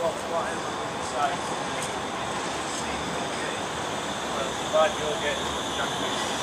well fly over the side. But the you're getting junkies.